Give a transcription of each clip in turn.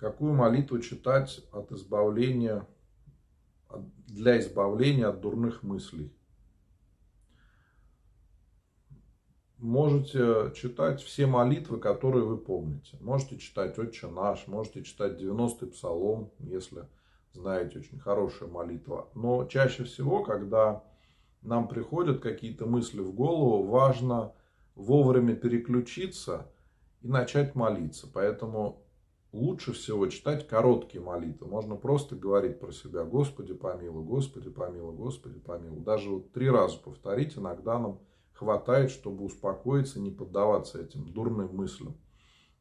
Какую молитву читать от избавления, для избавления от дурных мыслей? Можете читать все молитвы, которые вы помните. Можете читать «Отче наш», можете читать 90-й псалом, если знаете, очень хорошая молитва. Но чаще всего, когда нам приходят какие-то мысли в голову, важно вовремя переключиться и начать молиться. Поэтому лучше всего читать короткие молитвы. Можно просто говорить про себя «Господи помилуй, Господи помилуй, Господи помилуй». Даже вот три раза повторить иногда нам хватает, чтобы успокоиться, не поддаваться этим дурным мыслям.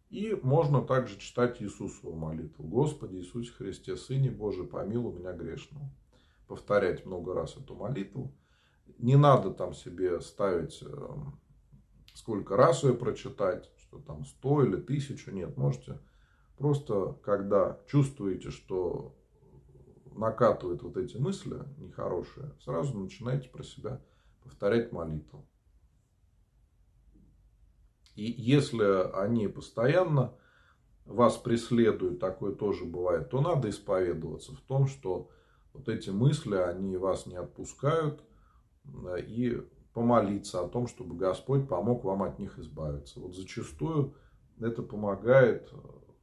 И можно также читать Иисусову молитву. Господи Иисусе Христе, Сыне Божий, помилуй меня грешного. Повторять много раз эту молитву. Не надо там себе ставить, эм, сколько раз ее прочитать, что там сто или тысячу. Нет, можете просто, когда чувствуете, что накатывают вот эти мысли нехорошие, сразу начинайте про себя повторять молитву. И если они постоянно вас преследуют, такое тоже бывает, то надо исповедоваться в том, что вот эти мысли, они вас не отпускают, и помолиться о том, чтобы Господь помог вам от них избавиться. Вот зачастую это помогает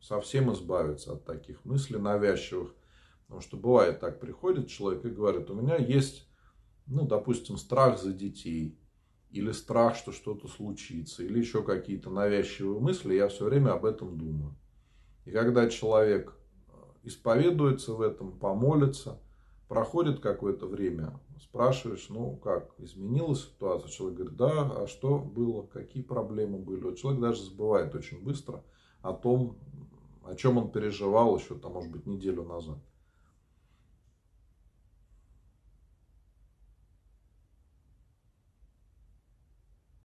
совсем избавиться от таких мыслей навязчивых. Потому что бывает так, приходит человек и говорит, у меня есть, ну, допустим, страх за детей или страх, что что-то случится, или еще какие-то навязчивые мысли, я все время об этом думаю. И когда человек э, исповедуется в этом, помолится, проходит какое-то время, спрашиваешь, ну как, изменилась ситуация? Человек говорит, да, а что было, какие проблемы были? Вот человек даже забывает очень быстро о том, о чем он переживал еще, там, может быть, неделю назад.